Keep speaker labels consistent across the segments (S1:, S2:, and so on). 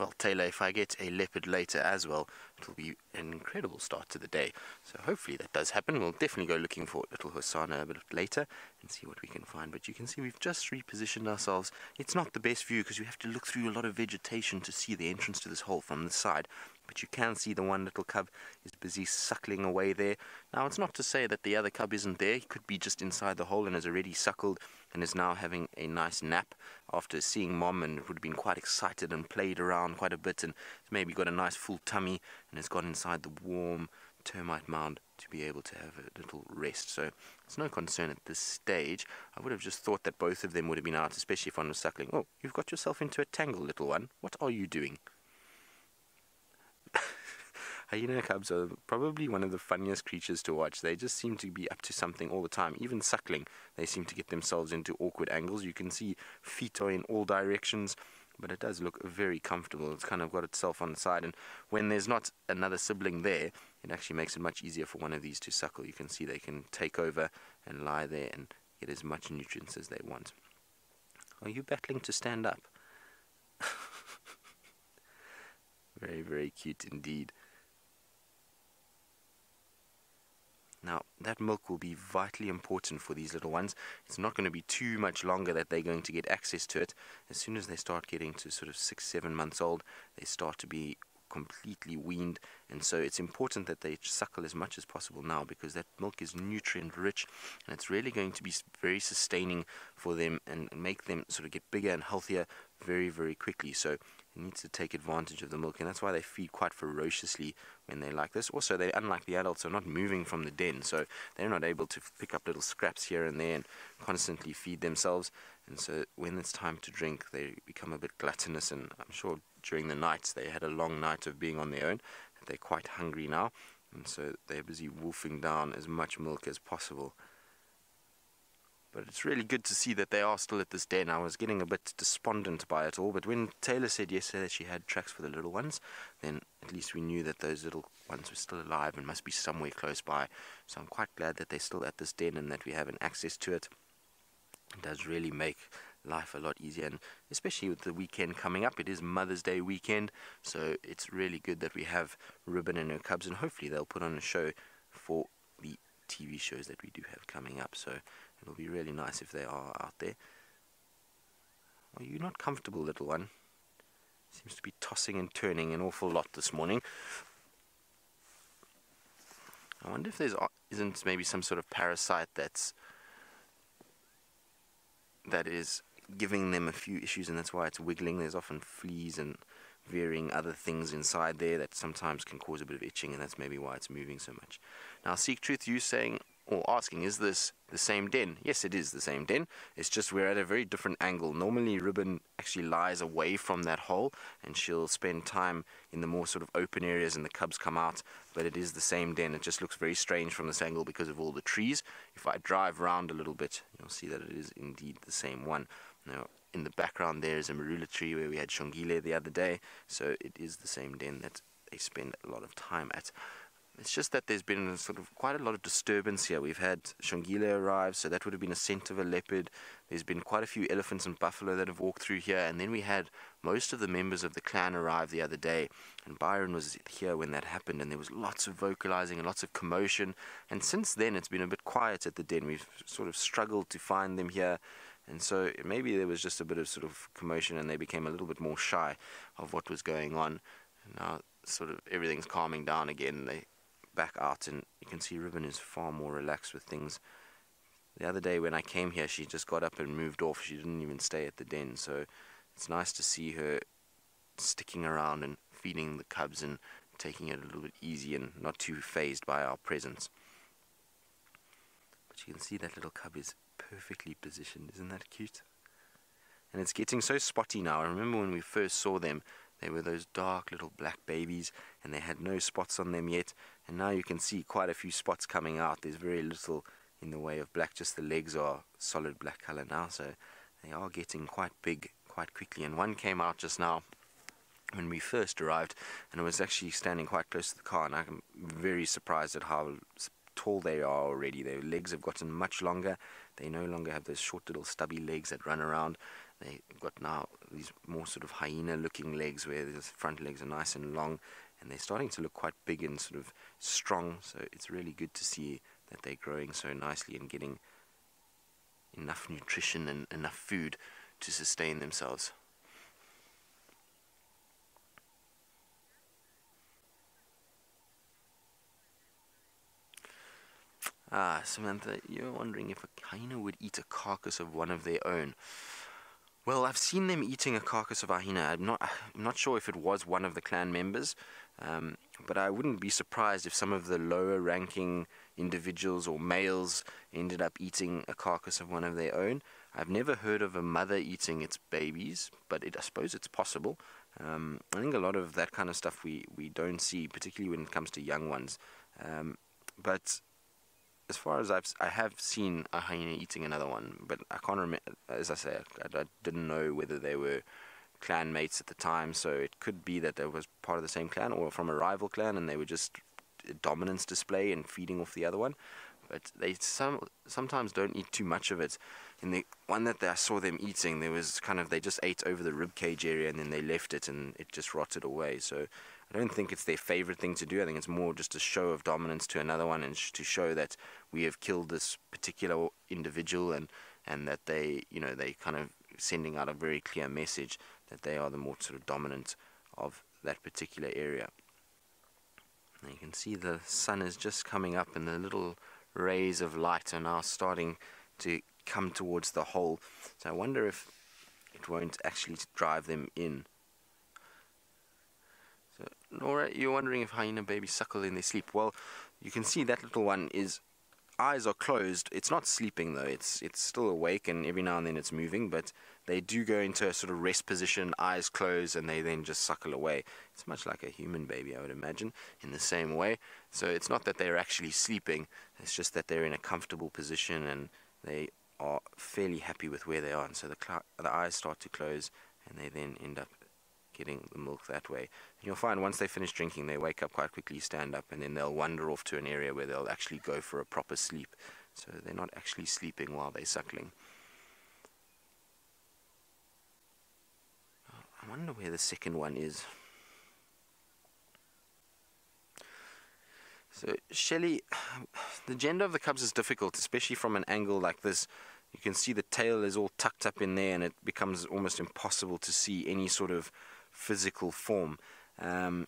S1: Well, Taylor, if I get a leopard later as well, it'll be an incredible start to the day. So hopefully that does happen. We'll definitely go looking for little Hosana a bit later and see what we can find. But you can see we've just repositioned ourselves. It's not the best view because we have to look through a lot of vegetation to see the entrance to this hole from the side. But you can see the one little cub is busy suckling away there. Now, it's not to say that the other cub isn't there. He could be just inside the hole and has already suckled and is now having a nice nap after seeing mom and would have been quite excited and played around quite a bit and maybe got a nice full tummy and has got inside the warm termite mound to be able to have a little rest. So it's no concern at this stage. I would have just thought that both of them would have been out, especially if one was suckling. Oh, you've got yourself into a tangle, little one. What are you doing? Hyena cubs are probably one of the funniest creatures to watch. They just seem to be up to something all the time. Even suckling, they seem to get themselves into awkward angles. You can see feet are in all directions, but it does look very comfortable. It's kind of got itself on the side, and when there's not another sibling there, it actually makes it much easier for one of these to suckle. You can see they can take over and lie there and get as much nutrients as they want. Are you battling to stand up? very, very cute indeed. Now, that milk will be vitally important for these little ones. It's not going to be too much longer that they're going to get access to it. As soon as they start getting to sort of six, seven months old, they start to be completely weaned and so it's important that they suckle as much as possible now because that milk is nutrient rich and it's really going to be very sustaining for them and make them sort of get bigger and healthier very very quickly so needs to take advantage of the milk, and that's why they feed quite ferociously when they're like this. Also, they, unlike the adults, are not moving from the den, so they're not able to pick up little scraps here and there and constantly feed themselves. And so, when it's time to drink, they become a bit gluttonous, and I'm sure during the nights they had a long night of being on their own. They're quite hungry now, and so they're busy wolfing down as much milk as possible. But it's really good to see that they are still at this den. I was getting a bit despondent by it all, but when Taylor said yesterday that she had tracks for the little ones, then at least we knew that those little ones were still alive and must be somewhere close by. So I'm quite glad that they're still at this den and that we have an access to it. It does really make life a lot easier, and especially with the weekend coming up. It is Mother's Day weekend, so it's really good that we have Ribbon and her cubs, and hopefully they'll put on a show for the TV shows that we do have coming up. So It'll be really nice if they are out there. Are you not comfortable, little one? Seems to be tossing and turning an awful lot this morning. I wonder if there's isn't maybe some sort of parasite that's that is giving them a few issues and that's why it's wiggling. There's often fleas and varying other things inside there that sometimes can cause a bit of itching and that's maybe why it's moving so much. Now Seek Truth, you saying or asking, is this the same den? Yes, it is the same den. It's just we're at a very different angle. Normally, Ribbon actually lies away from that hole, and she'll spend time in the more sort of open areas, and the cubs come out. But it is the same den. It just looks very strange from this angle because of all the trees. If I drive around a little bit, you'll see that it is indeed the same one. Now, in the background there is a marula tree where we had Shongile the other day, so it is the same den that they spend a lot of time at. It's just that there's been sort of quite a lot of disturbance here. We've had Shongile arrive, so that would have been a scent of a leopard. There's been quite a few elephants and buffalo that have walked through here, and then we had most of the members of the clan arrive the other day, and Byron was here when that happened, and there was lots of vocalizing and lots of commotion. And since then, it's been a bit quiet at the den. We've sort of struggled to find them here. And so maybe there was just a bit of sort of commotion and they became a little bit more shy of what was going on. And now sort of everything's calming down again. They back out and you can see Ribbon is far more relaxed with things. The other day when I came here, she just got up and moved off. She didn't even stay at the den. So it's nice to see her sticking around and feeding the cubs and taking it a little bit easy and not too phased by our presence. But you can see that little cub is perfectly positioned. Isn't that cute? And it's getting so spotty now. I remember when we first saw them, they were those dark little black babies and they had no spots on them yet. And now you can see quite a few spots coming out. There's very little in the way of black, just the legs are solid black color now. So they are getting quite big quite quickly. And one came out just now when we first arrived and it was actually standing quite close to the car. And I'm very surprised at how tall they are already. Their legs have gotten much longer. They no longer have those short little stubby legs that run around they've got now these more sort of hyena looking legs where the front legs are nice and long and they're starting to look quite big and sort of strong so it's really good to see that they're growing so nicely and getting enough nutrition and enough food to sustain themselves. Ah, Samantha, you're wondering if a hyena would eat a carcass of one of their own. Well, I've seen them eating a carcass of a hyena. I'm not, I'm not sure if it was one of the clan members, um, but I wouldn't be surprised if some of the lower ranking individuals or males ended up eating a carcass of one of their own. I've never heard of a mother eating its babies, but it, I suppose it's possible. Um, I think a lot of that kind of stuff we, we don't see, particularly when it comes to young ones. Um, but as far as I've I have seen a hyena eating another one, but I can't remember. As I say, I, I, didn't know whether they were clan mates at the time, so it could be that they was part of the same clan or from a rival clan, and they were just eh, dominance display and feeding off the other one. But they some sometimes don't eat too much of it. In the one that I saw them eating, there was kind of they just ate over the rib cage area and then they left it and it just rotted away. So I don't think it's their favorite thing to do. I think it's more just a show of dominance to another one and sh- to show that we have killed this particular individual and and that they you know they kind of sending out a very clear message that they are the more sort of dominant of that particular area. Now you can see the sun is just coming up and the little rays of light are now starting to come towards the hole. So I wonder if it won't actually drive them in. Nora, you're wondering if hyena babies suckle in their sleep. Well, you can see that little one is eyes are closed. It's not sleeping though. It's it's still awake and every now and then it's moving, but they do go into a sort of rest position, eyes closed, and they then just suckle away. It's much like a human baby, I would imagine, in the same way. So it's not that they're actually sleeping. It's just that they're in a comfortable position and they are fairly happy with where they are. And so the the eyes start to close, and they then end up getting the milk that way. And you'll find once they finish drinking, they wake up quite quickly, stand up, and then they'll wander off to an area where they'll actually go for a proper sleep. So they're not actually sleeping while they're suckling. I wonder where the second one is. So, Shelley, the gender of the cubs is difficult, especially from an angle like this. You can see the tail is all tucked up in there, and it becomes almost impossible to see any sort of physical form. Um,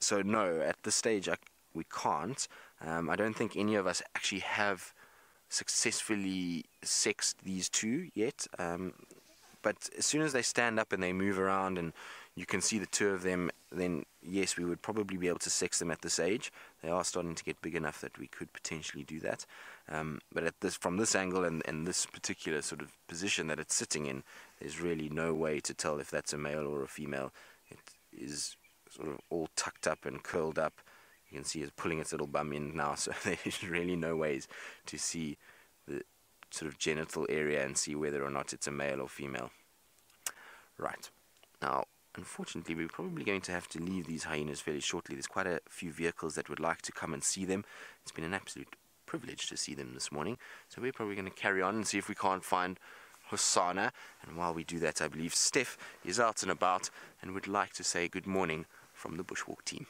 S1: so no, at this stage I, we can't. Um, I don't think any of us actually have successfully sexed these two yet. Um, but as soon as they stand up and they move around and you can see the two of them, then yes, we would probably be able to sex them at this age. They are starting to get big enough that we could potentially do that. Um, but at this, from this angle and, and this particular sort of position that it's sitting in, there's really no way to tell if that's a male or a female. It is sort of all tucked up and curled up. You can see it's pulling its little bum in now, so there's really no ways to see sort of genital area and see whether or not it's a male or female. Right. Now, unfortunately, we're probably going to have to leave these hyenas fairly shortly. There's quite a few vehicles that would like to come and see them. It's been an absolute privilege to see them this morning. So we're probably going to carry on and see if we can't find Hosana. And while we do that, I believe Steph is out and about and would like to say good morning from the Bushwalk team.